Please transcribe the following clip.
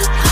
you